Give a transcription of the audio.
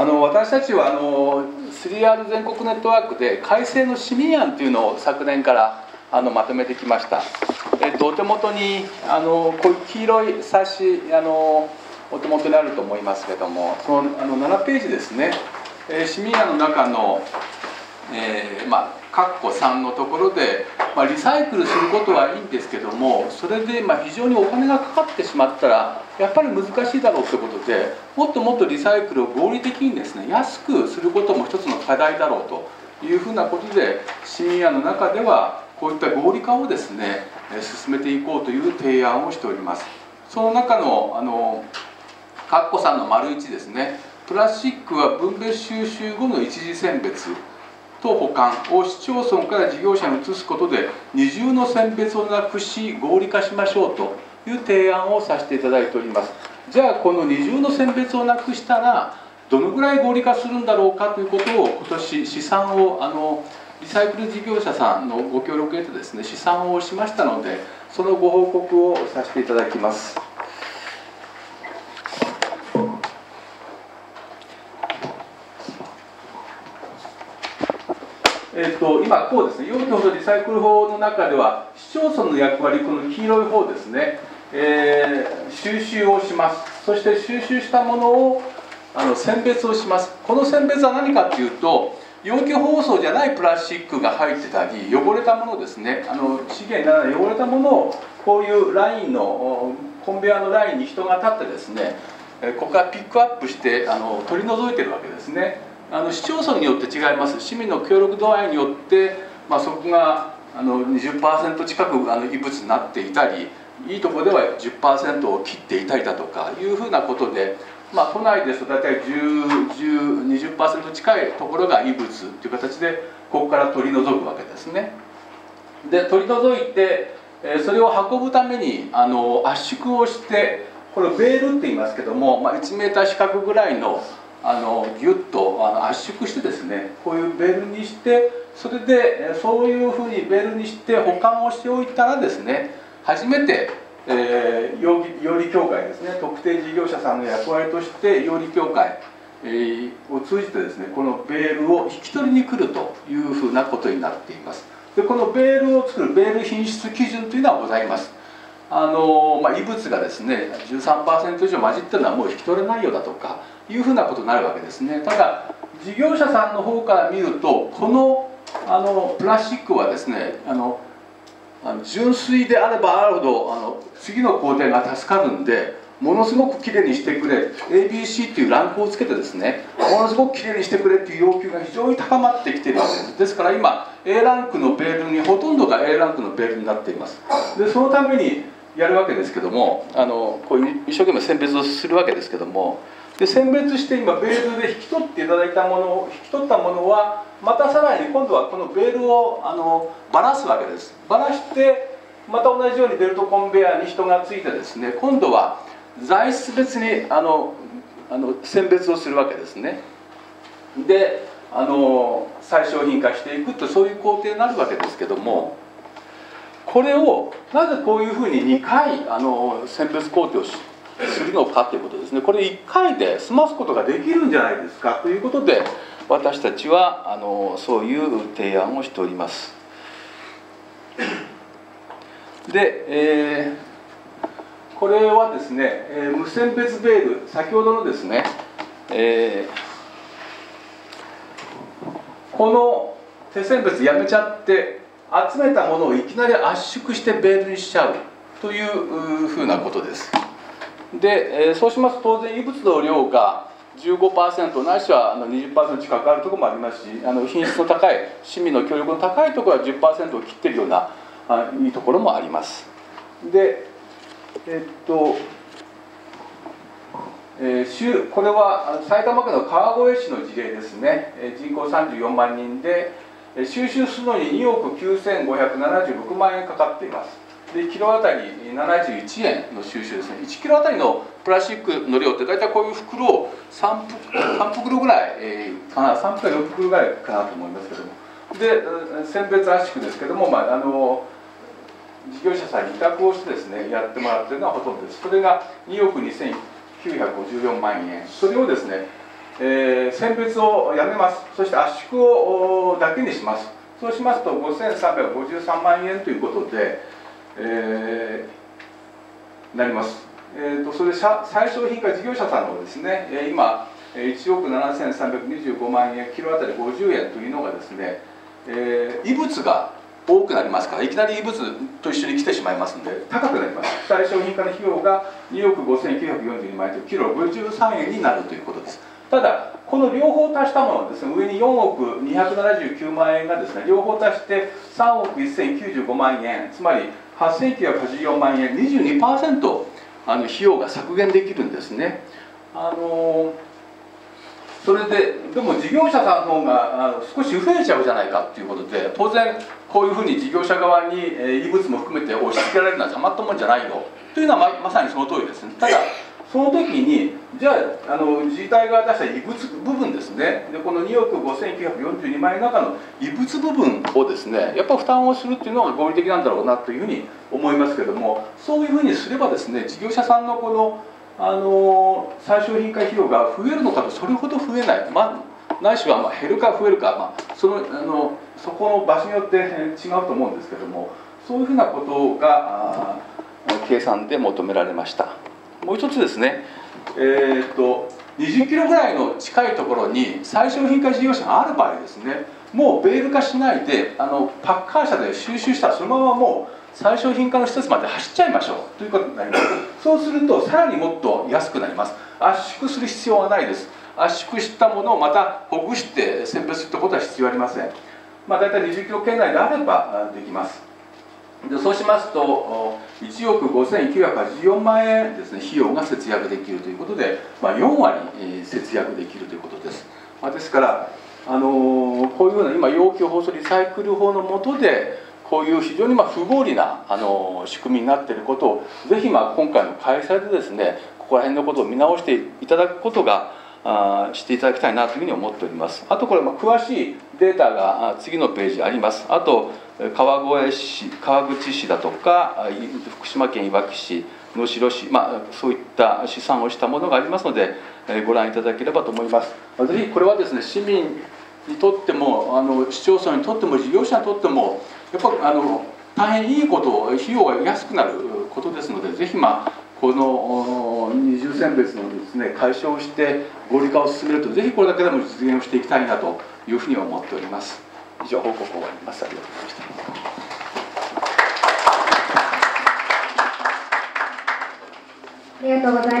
あの私たちはあの 3R 全国ネットワークで改正の市民案というのを昨年からあのまとめてきました。えっとお手元にあのこういう黄色い冊子あのお手元にあると思いますけどもそのあの7ページですね、えー、市民案の中の、えー、まあ括弧3のところで、まあ、リサイクルすることはいいんですけどもそれでまあ非常にお金がかかってしまったらやっぱり難しいだろうということでもっともっとリサイクルを合理的にですね安くすることも一つの課題だろうというふうなことで市民案の中ではこういった合理化をですね進めていこうという提案をしております。その中のあのカッコさんの丸1ですね。プラスチックは分別収集後の一次選別。と保管を市町村から事業者に移すことで二重の選別をなくし合理化しましょうという提案をさせていただいておりますじゃあこの二重の選別をなくしたらどのぐらい合理化するんだろうかということを今年試算をあのリサイクル事業者さんのご協力を得てですね試算をしましたのでそのご報告をさせていただきます。えーと、今こうですね。容器保存リサイクル法の中では市町村の役割この黄色い方ですね、えー、収集をします。そして収集したものをあの選別をします。この選別は何かっていうと容器包装じゃないプラスチックが入ってたり汚れたものですね。あの資源なら汚れたものをこういうラインのコンベヤーのラインに人が立ってですねここからピックアップしてあの取り除いてるわけですね。あの市町村によって違います市民の協力度合いによって、まあ、そこがあの20%近くあの異物になっていたりいいとこでは10%を切っていたりだとかいうふうなことで、まあ、都内ですと大体1020%近いところが異物という形でここから取り除くわけですね。で取り除いてそれを運ぶためにあの圧縮をしてこれベールって言いますけども、まあ、1メーター四角ぐらいのあのギュッとあの圧縮してですねこういうベルにしてそれでそういうふうにベルにして保管をしておいたらですね初めて、えー、養利協会ですね特定事業者さんの役割として養利協会、えー、を通じてですねこのベールを引き取りに来るというふうなことになっています。でこのベールを作るベール品質基準というのはございます。あの、まあ、異物がですね13%以上混じってるのはもう引き取れないようだとかいうふうなことになるわけですね。ただ事業者さんの方から見るとこのあのプラスチックはですねあの純粋であればあるほどあの次の工程が助かるんでものすごくきれいにしてくれ ABC っていうランクをつけてですねものすごくきれいにしてくれっていう要求が非常に高まってきてるわけです。ですから今 A ランクのベールにほとんどが A ランクのベールになっています。でそのためにやるわけですけどもあのこういう一生懸命選別をするわけですけどもで選別して今ベールで引き取っていただいたものを引き取ったものはまたさらに今度はこのベールをあのばらすわけです。ばらしてまた同じようにベルトコンベヤーに人がついてですね今度は材質別にあのあの選別をするわけですね。であの最小品化していくとそういう工程になるわけですけどもこれをなぜこういうふうに2回あの選別工程をするのかということですね。これ1回で済ますことができるんじゃないですか。ということで私たちはあのそういう提案をしております。で、えー、これはですね、えー、無選別ベール先ほどのですね、えー、この手選別やめちゃって集めたものをいきなり圧縮してベールにしちゃうというふうなことです。で、えー、そうしますと当然異物の量が15%ないしはあの20%近くあるところもありますしあの品質の高い市民の協力の高いところは10%を切ってるようなあいいところもあります。でえっと、えー、これは埼玉県の川越市の事例ですね。え人口34万人で収集するのに2億9576万円かかっています。でキロあたり71円の収集ですね。1キロあたりのプラスチックの量って大体こういう袋を 3, 3袋ぐらい、えー、かな3袋4袋ぐらいかなと思いますけども。で選別圧縮ですけども、まあ、あの事業者さんに委託をしてですねやってもらってるのはほとんどです。それが2億2954万円それをですねえー、選別をやめます。そして圧縮をだけにします。そうしますと5353万円ということで、えー、なります、えーと、それで最小品化事業者さんのですね。今1億7325万円キロあたり50円というのがですね、えー、異物が多くなりますからいきなり異物と一緒に来てしまいますので高くなります。最小品化の費用が2億5942万円とキロ53円になるということです。ただこの両方足したものですね上に4億279万円がですね両方足して3億1095万円つまり8984万円22%あの費用が削減できるんですね。あのそれででも事業者さんの方が少し増えちゃうじゃないかっていうことで当然こういうふうに事業者側に異物も含めて押し付けられるのはたまったもんじゃないよ。というのはままさにその通りですね。ただその時にじゃああの自治体が出した異物部分ですね。でこの2億5942万円の中の異物部分をですねやっぱ負担をするっていうのが合理的なんだろうなというふうに思いますけどもそういうふうにすればですね事業者さんのこのあの最小品化費用が増えるのかとそれほど増えない、まあ、ないしはまあ減るか増えるか、まあ、そのあのそこの場所によって違うと思うんですけどもそういうふうなことが計算で求められました。もう一つですね。えー、っと20キロぐらいの近いところに最小品化事業者がある場合ですね。もうベール化しないであのパッカー車で収集したらそのままもう最小品化の施設まで走っちゃいましょう。ということになります。そうするとさらにもっと安くなります。圧縮する必要はないです。圧縮したものをまたほぐして選別することは必要ありません。まあ大体20キロ圏内であればできます。でそうしますと1億5984万円ですね費用が節約できるということで、まあ、4割節約できるということです、まあ、ですからあのー、こういうふうな今要求放送リサイクル法の下でこういう非常にま不合理なあの仕組みになっていることをぜひま今回の開催でですねここら辺のことを見直していただくことがあしていただきたいなというふうに思っております。あとこれま詳しいデータが次のページあります。あと川越市川口市だとか福島県いわき市能代市、まあ、そういった試算をしたものがありますのでご覧いただければと思います。ぜひこれはですね市民にとってもあの市町村にとっても事業者にとってもやっぱあの大変いいこと費用が安くなることですのでぜひまあこの二重選別のですね解消をして合理化を進めるとぜひこれだけでも実現をしていきたいなというふうに思っております。以上報告終わります。ありがとうございました。ありがとうございます。